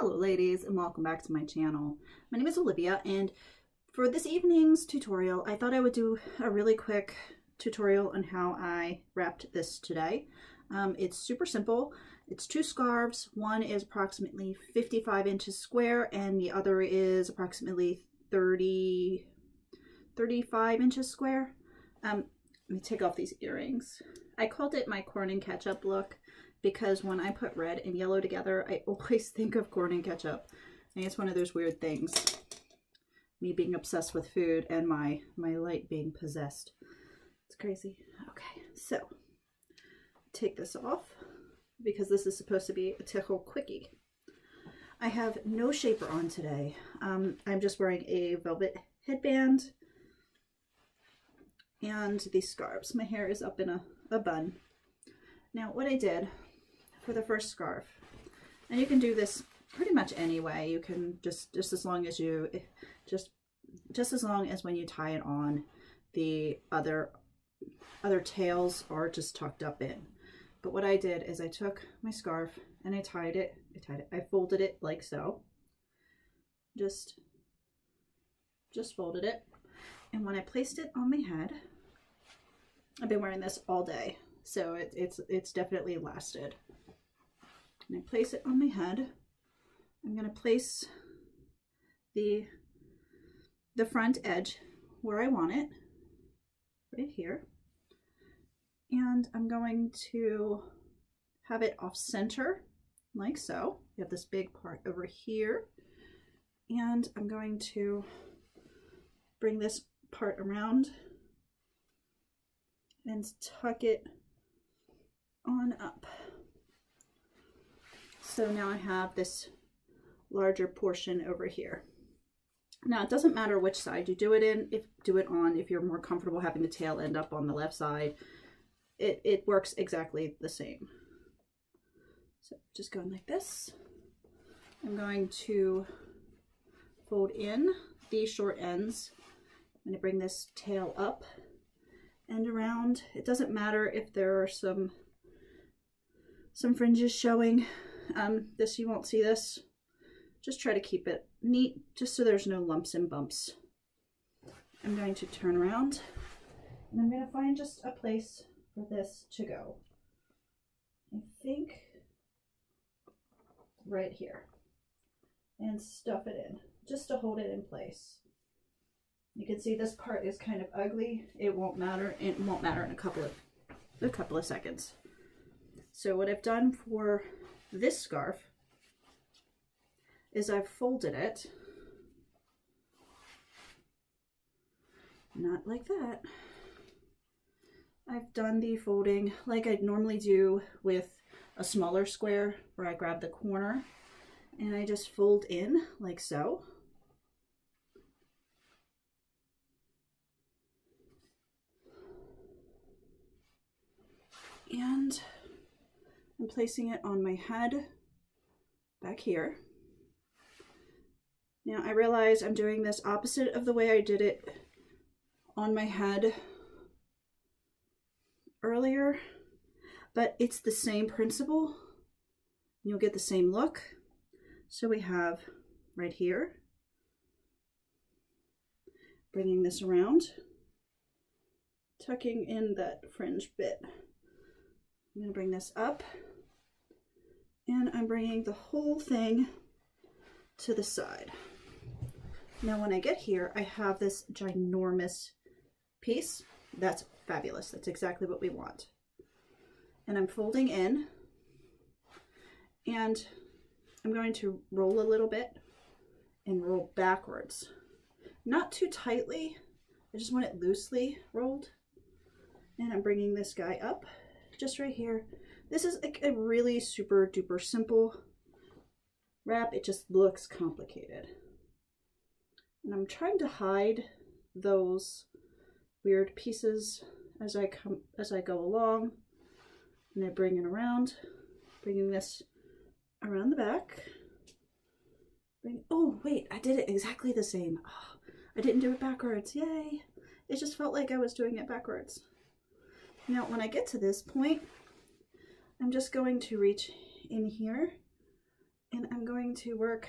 Hello ladies and welcome back to my channel. My name is Olivia and for this evening's tutorial I thought I would do a really quick tutorial on how I wrapped this today. Um, it's super simple. It's two scarves. One is approximately 55 inches square and the other is approximately 30, 35 inches square. Um, let me take off these earrings. I called it my corn and ketchup look because when I put red and yellow together, I always think of corn and ketchup. And it's one of those weird things. Me being obsessed with food and my, my light being possessed. It's crazy. Okay, so take this off because this is supposed to be a tichel quickie. I have no shaper on today. Um, I'm just wearing a velvet headband and these scarves. My hair is up in a, a bun. Now what I did for the first scarf. And you can do this pretty much any way. You can just, just as long as you, just, just as long as when you tie it on, the other, other tails are just tucked up in. But what I did is I took my scarf and I tied it, I tied it, I folded it like so. Just, just folded it. And when I placed it on my head, I've been wearing this all day. So it, it's, it's definitely lasted and I place it on my head. I'm going to place the, the front edge where I want it, right here. And I'm going to have it off center, like so. You have this big part over here. And I'm going to bring this part around and tuck it on up. So now I have this larger portion over here. Now it doesn't matter which side you do it in, if do it on, if you're more comfortable having the tail end up on the left side, it, it works exactly the same. So just going like this. I'm going to fold in these short ends. I'm going to bring this tail up and around. It doesn't matter if there are some some fringes showing. Um, this, you won't see this. Just try to keep it neat, just so there's no lumps and bumps. I'm going to turn around and I'm going to find just a place for this to go. I think right here and stuff it in just to hold it in place. You can see this part is kind of ugly. It won't matter. It won't matter in a couple of a couple of seconds. So what I've done for this scarf is I've folded it, not like that. I've done the folding like I'd normally do with a smaller square where I grab the corner and I just fold in like so. And I'm placing it on my head back here. Now I realize I'm doing this opposite of the way I did it on my head earlier, but it's the same principle. You'll get the same look. So we have right here, bringing this around, tucking in that fringe bit. I'm going to bring this up and I'm bringing the whole thing to the side. Now when I get here, I have this ginormous piece. That's fabulous. That's exactly what we want. And I'm folding in and I'm going to roll a little bit and roll backwards. Not too tightly, I just want it loosely rolled. And I'm bringing this guy up just right here this is a, a really super duper simple wrap. It just looks complicated. And I'm trying to hide those weird pieces as I come as I go along. And I bring it around, bringing this around the back. Bring, oh, wait, I did it exactly the same. Oh, I didn't do it backwards. Yay. It just felt like I was doing it backwards. Now, when I get to this point, I'm just going to reach in here And I'm going to work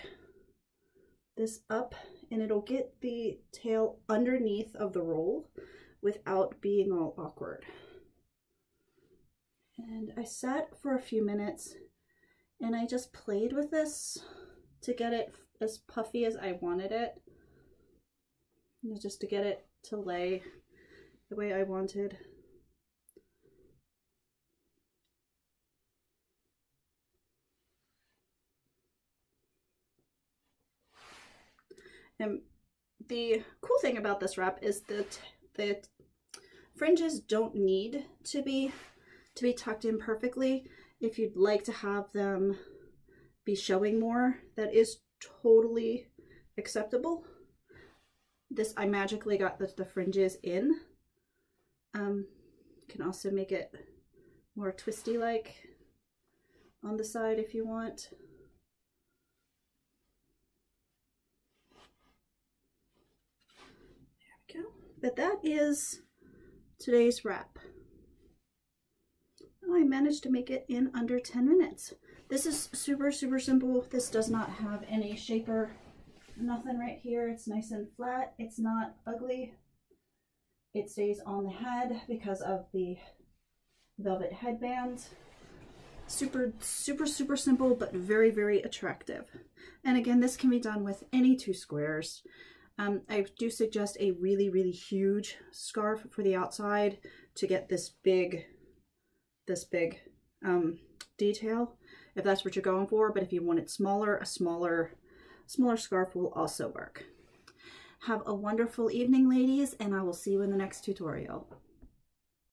this up and it'll get the tail underneath of the roll without being all awkward. And I sat for a few minutes and I just played with this to get it as puffy as I wanted it. Just to get it to lay the way I wanted. And the cool thing about this wrap is that the fringes don't need to be to be tucked in perfectly. If you'd like to have them be showing more, that is totally acceptable. This, I magically got the, the fringes in. Um, can also make it more twisty-like on the side if you want. There we go. But that is today's wrap. Oh, I managed to make it in under 10 minutes. This is super, super simple. This does not have any shaper, nothing right here. It's nice and flat. It's not ugly. It stays on the head because of the velvet headband. Super, super, super simple, but very, very attractive. And again, this can be done with any two squares. Um, I do suggest a really, really huge scarf for the outside to get this big this big um, detail if that's what you're going for. But if you want it smaller, a smaller, smaller scarf will also work. Have a wonderful evening, ladies, and I will see you in the next tutorial.